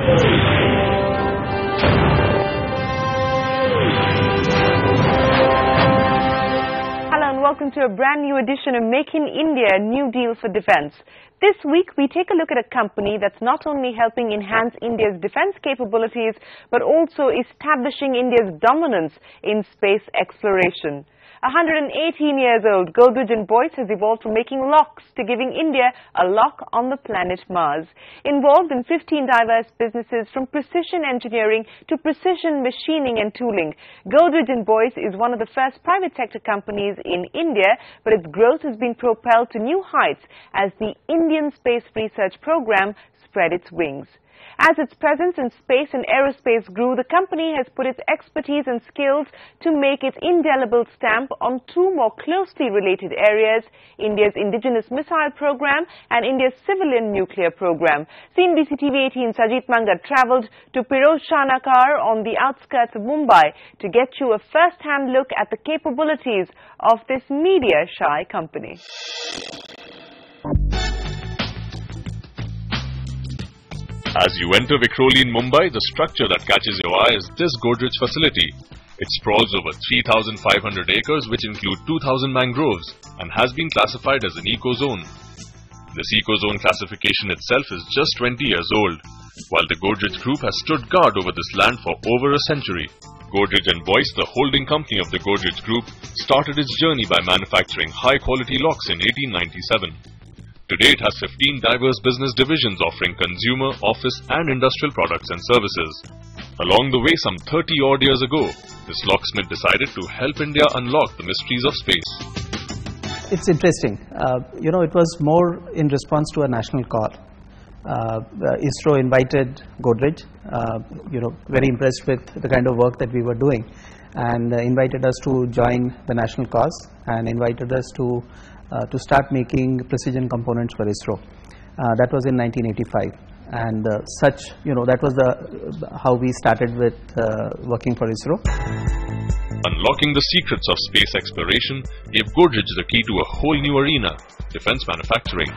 Hello and welcome to a brand new edition of Making in India, New Deal for Defence. This week we take a look at a company that's not only helping enhance India's defence capabilities but also establishing India's dominance in space exploration. 118 years old, and Boyce has evolved from making locks to giving India a lock on the planet Mars. Involved in 15 diverse businesses from precision engineering to precision machining and tooling, and Boyce is one of the first private sector companies in India, but its growth has been propelled to new heights as the Indian Space Research Program spread its wings. As its presence in space and aerospace grew, the company has put its expertise and skills to make its indelible stamp on two more closely related areas, India's indigenous missile program and India's civilian nuclear program. CNBC TV 18 Sajit Mangat travelled to Piroz Nakar on the outskirts of Mumbai to get you a first-hand look at the capabilities of this media-shy company. As you enter Vikhroli in Mumbai, the structure that catches your eye is this Godrej facility. It sprawls over 3,500 acres which include 2,000 mangroves and has been classified as an eco-zone. This eco-zone classification itself is just 20 years old, while the Godrej Group has stood guard over this land for over a century. Godrej and Boyce, the holding company of the Godrej Group, started its journey by manufacturing high-quality locks in 1897. Today it has 15 diverse business divisions offering consumer, office and industrial products and services. Along the way some 30 odd years ago, this locksmith decided to help India unlock the mysteries of space. It's interesting. Uh, you know, it was more in response to a national call. Uh, ISRO invited Godrej, uh, you know, very impressed with the kind of work that we were doing and invited us to join the national cause and invited us to uh, to start making precision components for ISRO. Uh, that was in 1985 and uh, such you know that was the how we started with working for ISRO. Unlocking the secrets of space exploration gave Godrej the key to a whole new arena, defense manufacturing.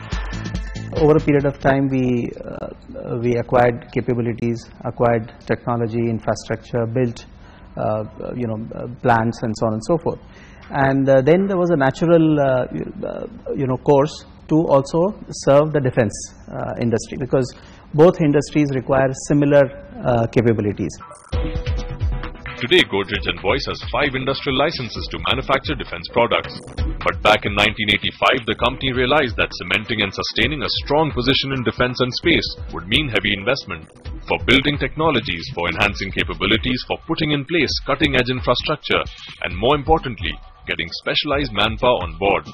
Over a period of time, we uh, we acquired capabilities, acquired technology, infrastructure, built uh, you know plants and so on and so forth and uh, then there was a natural uh, you know course to also serve the defense uh, industry because both industries require similar capabilities. Today, Godrej and Boyce has five industrial licenses to manufacture defense products. But back in 1985, the company realized that cementing and sustaining a strong position in defense and space would mean heavy investment for building technologies, for enhancing capabilities, for putting in place cutting-edge infrastructure, and more importantly, getting specialized manpower on board.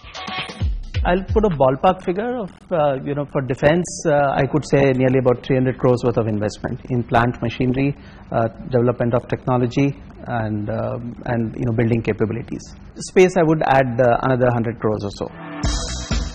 I'll put a ballpark figure of, uh, you know, for defense, uh, I could say nearly about 300 crores worth of investment in plant machinery, uh, development of technology, and, um, and, you know, building capabilities. Space, I would add uh, another 100 crores or so.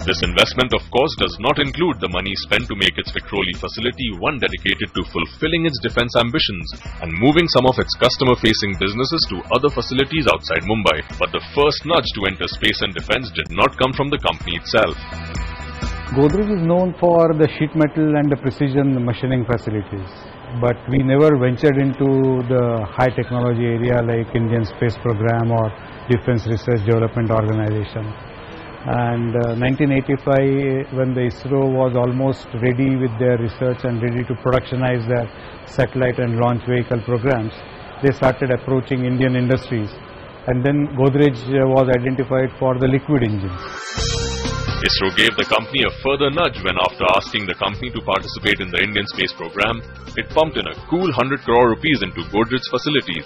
This investment of course does not include the money spent to make its Vikhroli facility one dedicated to fulfilling its defense ambitions and moving some of its customer-facing businesses to other facilities outside Mumbai. But the first nudge to enter space and defense did not come from the company itself. Godrej is known for the sheet metal and the precision machining facilities. But we never ventured into the high technology area like Indian Space Program or Defense Research Development Organization and uh, 1985 when the ISRO was almost ready with their research and ready to productionize their satellite and launch vehicle programs they started approaching Indian industries and then Godrej uh, was identified for the liquid engines. ISRO gave the company a further nudge when after asking the company to participate in the Indian space program, it pumped in a cool 100 crore rupees into Godrej's facilities.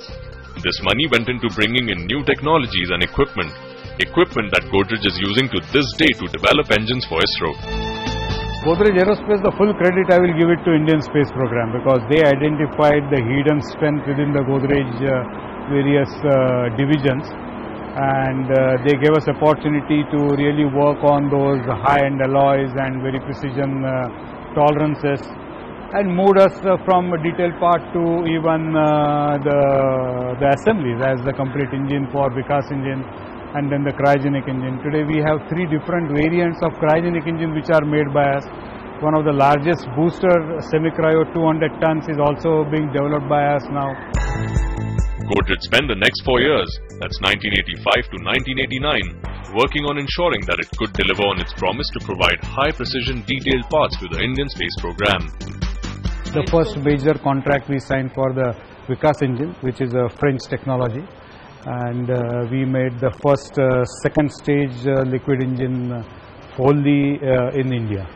This money went into bringing in new technologies and equipment equipment that Godrej is using to this day to develop engines for ISRO. Godrej Aerospace, the full credit I will give it to Indian Space Program because they identified the hidden strength within the Godrej uh, various uh, divisions and uh, they gave us opportunity to really work on those high-end alloys and very precision uh, tolerances and moved us uh, from a detailed part to even uh, the, the assemblies as the complete engine for Vikas engine and then the cryogenic engine. Today we have three different variants of cryogenic engine which are made by us One of the largest booster semi-cryo 200 tons is also being developed by us now. Godrej spent the next four years, that's 1985 to 1989, working on ensuring that it could deliver on its promise to provide high precision detailed parts to the Indian space program. The first major contract we signed for the Vikas engine, which is a French technology, and uh, we made the first uh, second stage uh, liquid engine uh, wholly uh, in India.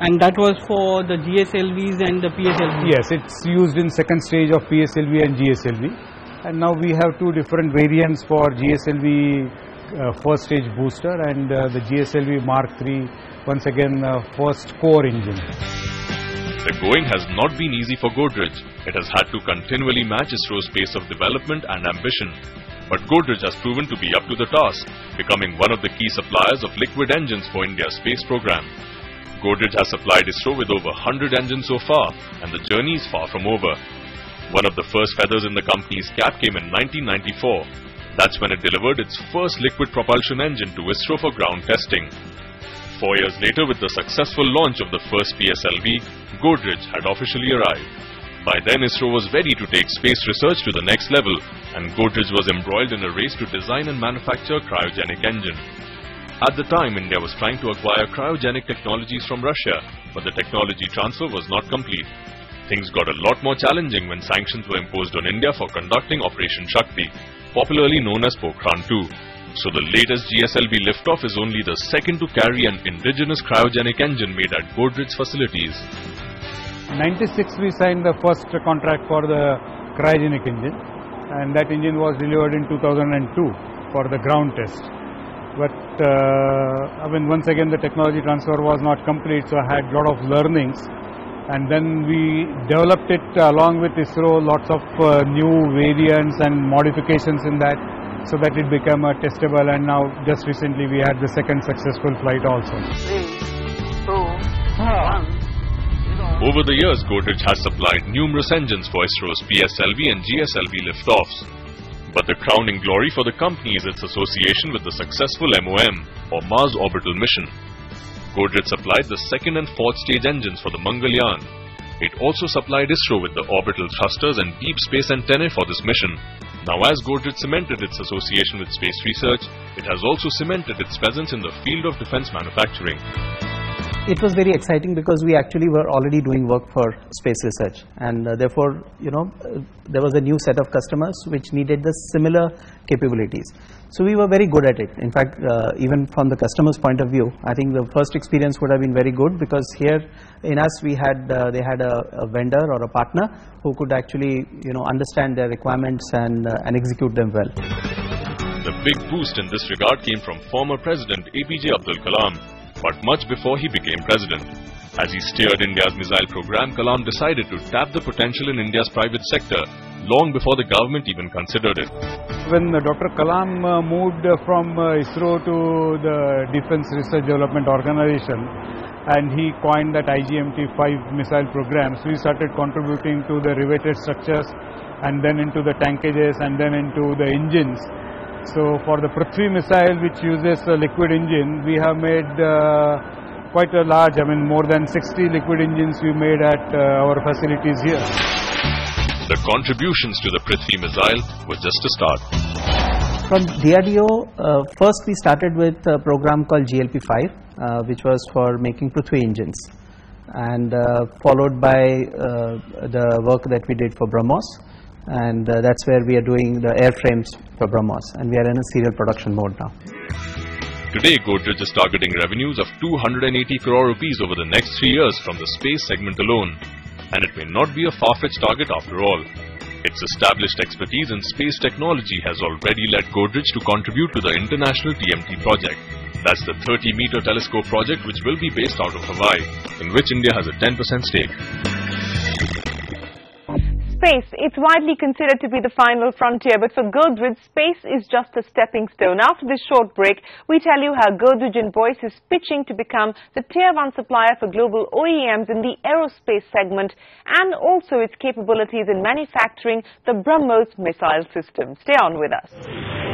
And that was for the GSLVs and the PSLVs? Yes, it's used in second stage of PSLV and GSLV. And now we have two different variants for GSLV uh, first stage booster and uh, the GSLV Mark III, once again uh, first core engine. The going has not been easy for Godrej. It has had to continually match ISRO's pace of development and ambition. But Godrej has proven to be up to the task, becoming one of the key suppliers of liquid engines for India's space program. Godrej has supplied ISRO with over 100 engines so far, and the journey is far from over. One of the first feathers in the company's cap came in 1994. That's when it delivered its first liquid propulsion engine to ISRO for ground testing. Four years later, with the successful launch of the first PSLV, Godrej had officially arrived. By then, ISRO was ready to take space research to the next level, and Godrej was embroiled in a race to design and manufacture cryogenic engine. At the time, India was trying to acquire cryogenic technologies from Russia, but the technology transfer was not complete. Things got a lot more challenging when sanctions were imposed on India for conducting Operation Shakti, popularly known as Pokhran 2. So the latest GSLV liftoff is only the second to carry an indigenous cryogenic engine made at Godrej facilities. 96 we signed the first contract for the cryogenic engine and that engine was delivered in 2002 for the ground test. But uh, I mean once again the technology transfer was not complete so I had lot of learnings and then we developed it along with ISRO lots of uh, new variants and modifications in that so that it became a testable and now just recently we had the second successful flight also. Over the years, Godrej has supplied numerous engines for ISRO's PSLV and GSLV liftoffs. But the crowning glory for the company is its association with the successful MOM, or Mars Orbital Mission. Godrej supplied the second and fourth stage engines for the Mangalyaan. It also supplied ISRO with the orbital thrusters and deep space antennae for this mission. Now as Godrej cemented its association with space research, it has also cemented its presence in the field of defense manufacturing. It was very exciting because we actually were already doing work for space research and uh, therefore, you know, uh, there was a new set of customers which needed the similar capabilities. So we were very good at it. In fact, uh, even from the customer's point of view, I think the first experience would have been very good because here in us we had, uh, they had a, a, vendor or a partner who could actually, you know, understand their requirements and, uh, and execute them well. The big boost in this regard came from former President APJ Abdul Kalam but much before he became president. As he steered India's missile program, Kalam decided to tap the potential in India's private sector long before the government even considered it. When uh, Dr. Kalam uh, moved from uh, ISRO to the Defense Research Development Organization and he coined that IGMDP missile program, so we started contributing to the riveted structures and then into the tankages and then into the engines. So for the Prithvi missile which uses a liquid engine, we have made uh, quite a large, I mean more than 60 liquid engines we made at uh, our facilities here. The contributions to the Prithvi missile were just a start. From DRDO, uh, first we started with a program called GLP-5, uh, which was for making Prithvi engines and uh, followed by uh, the work that we did for BrahMos and uh, that's where we are doing the airframes for BrahMos and we are in a serial production mode now. Today, Godrej is targeting revenues of 280 crore rupees over the next three years from the space segment alone. And it may not be a far-fetched target after all. Its established expertise in space technology has already led Godrej to contribute to the International TMT project. That's the 30-meter telescope project which will be based out of Hawaii, in which India has a 10% stake space, it's widely considered to be the final frontier, but for Godrej, space is just a stepping stone. After this short break, we tell you how Godrej and Boyce is pitching to become the tier 1 supplier for global OEMs in the aerospace segment and also its capabilities in manufacturing the BrahMos missile system. Stay on with us.